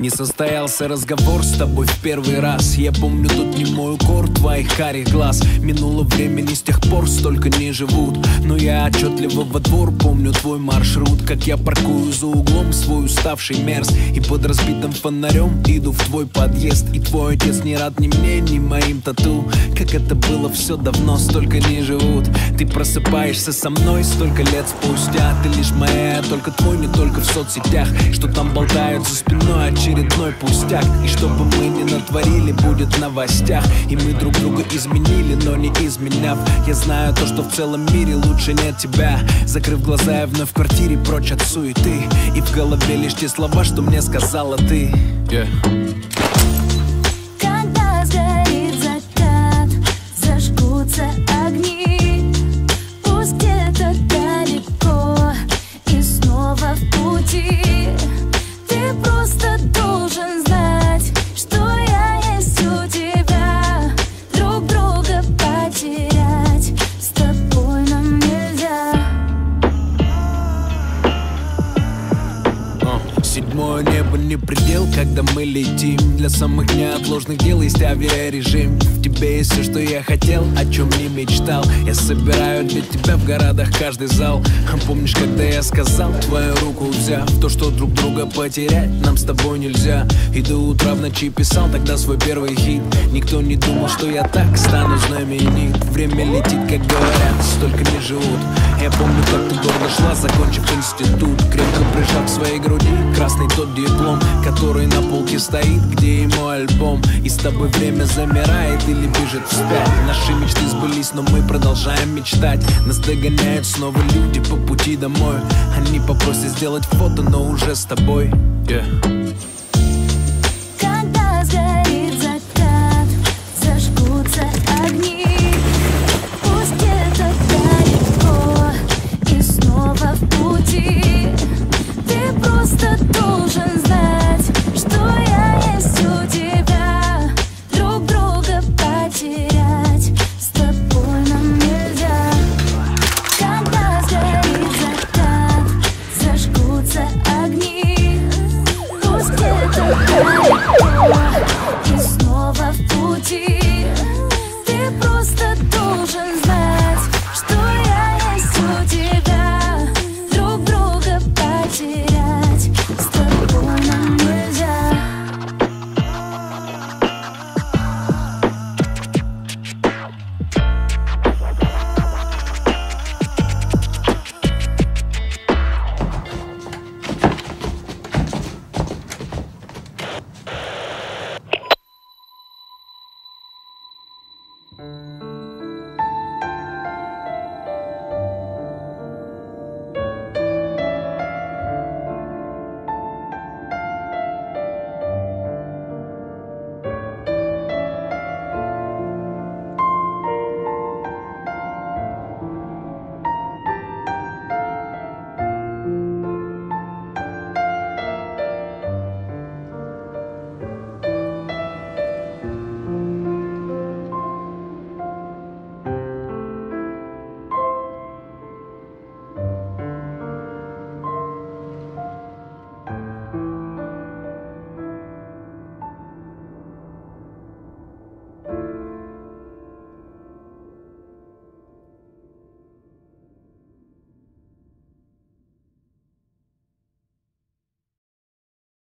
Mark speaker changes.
Speaker 1: Не состоялся разговор с тобой в первый раз. Я помню тот не мой укор твоих карих глаз. Минуло времени с тех пор столько не живут. Но я отчетливо во двор помню твой маршрут. Как я паркую за углом свой уставший мерз. И под разбитым фонарем иду в твой подъезд. И твой отец не рад ни мне, ни моим тату. Как это было все давно, столько не живут. Ты просыпаешься со мной столько лет спустя. Ты лишь моя, только твой, не только в соцсетях. Что там болтают за спиной очередной пустяк. И чтобы мы не натворили, будет в новостях. И мы друг друга изменили, но не изменяв. Я знаю то, что в целом мире лучше нет тебя. Закрыв глаза, я вновь в квартире прочь от суеты. И в голове лишь те слова, что мне сказала ты. Yeah. Небо не предел, когда мы летим. Для самых неотложных дел есть авиарежим. В тебе есть все, что я хотел, о чем не мечтал. Я собираю для тебя в городах каждый зал. Помнишь, когда я сказал, твою руку взяв. То, что друг друга потерять нам с тобой нельзя. И до утра в ночи писал тогда свой первый хит. Никто не думал, что я так стану знаменит. Время летит, как говорят, столько не живут. Я помню, как ты гордо шла, закончив институт. Крепко прижав к своей груди красный тот диплом Который на полке стоит, где мой альбом. И с тобой время замирает или бежит вспять. Наши мечты сбылись, но мы продолжаем мечтать. Нас догоняют снова люди по пути домой. Они попросят сделать фото, но уже с тобой. Yeah. Música